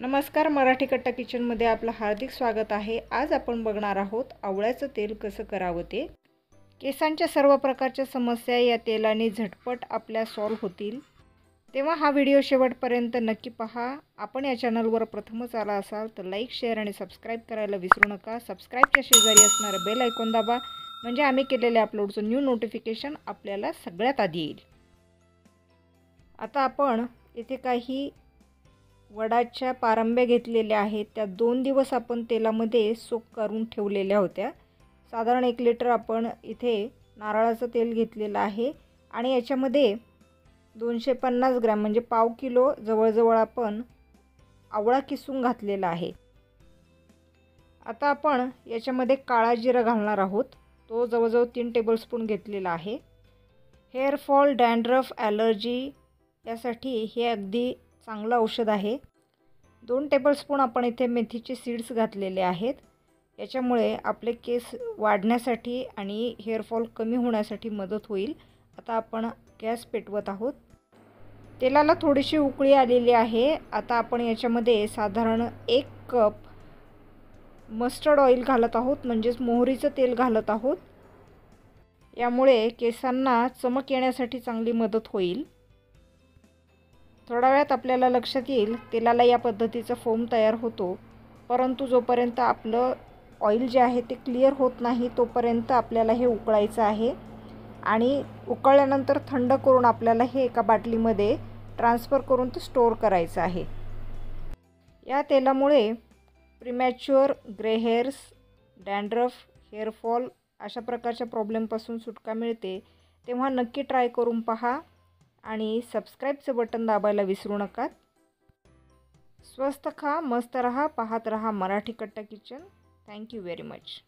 नमस्कार मराठी कट्टा किचनमध्ये आपलं हार्दिक स्वागत आहे. आज आपण बघणार आहोत आवळ्याचं तेल कसं करावं ते? केसांच्या सर्व प्रकारच्या समस्या या तेलाने झटपट आपल्या सॉल्व होतील. तेव्हा हा व्हिडिओ शेवटपर्यंत नक्की पहा. आपण या चॅनलवर प्रथमच आला असाल तर लाईक शेअर आणि सबस्क्राईब करायला विसरू नका. सबस्क्राईबच्या शेजारी असणारं बेल ऐकून दाबा. म्हणजे आम्ही केलेल्या अपलोडचं न्यू नोटिफिकेशन आपल्याला सगळ्यात आधी येईल. आता आपण इथे काही वडाच्या पारंब्या घेतलेल्या आहेत. त्या दोन दिवस आपण तेलामध्ये सोक करून ठेवलेल्या होत्या. साधारण एक लिटर आपण इथे नारळाचं तेल घेतलेलं आहे. आणि याच्यामध्ये दोनशे पन्नास ग्रॅम म्हणजे पाव किलो जवळजवळ आपण आवळा किसून घातलेला आहे. आता आपण याच्यामध्ये काळा जिरा घालणार आहोत. तो जवळजवळ तीन टेबलस्पून घेतलेला आहे. हेअरफॉल डँड्रफ ॲलर्जी यासाठी हे अगदी चांगलं औषध आहे. दोन टेबलस्पून आपण इथे मेथीचे सीड्स घातलेले आहेत. याच्यामुळे आपले केस वाढण्यासाठी आणि हेअरफॉल कमी होण्यासाठी मदत होईल. आता आपण गॅस पेटवत आहोत. तेलाला थोडीशी उकळी आलेली आहे. आता आपण याच्यामध्ये साधारण एक कप मस्टर्ड ऑइल घालत आहोत. म्हणजेच मोहरीचं तेल घालत आहोत. यामुळे केसांना चमक येण्यासाठी चांगली मदत होईल. थोड्या वेळात आपल्याला लक्षात येईल तेलाला या पद्धतीचा फोम तयार होतो. परंतु जोपर्यंत आपलं ऑइल जे आहे ते क्लिअर होत नाही तोपर्यंत आपल्याला हे उकळायचं आहे. आणि उकळल्यानंतर थंड करून आपल्याला हे एका बाटलीमध्ये ट्रान्सफर करून ते स्टोअर करायचं आहे. या तेलामुळे premature grey hairs dandruff hairfall अशा प्रकारच्या प्रॉब्लेमपासून सुटका मिळते. तेव्हा नक्की ट्राय करून पहा. आणि सबस्क्राईबचं बटन दाबायला विसरू नका. स्वस्त खा मस्त रहा पाहत रहा मराठी कट्टा किचन थँक्यू व्हेरी मच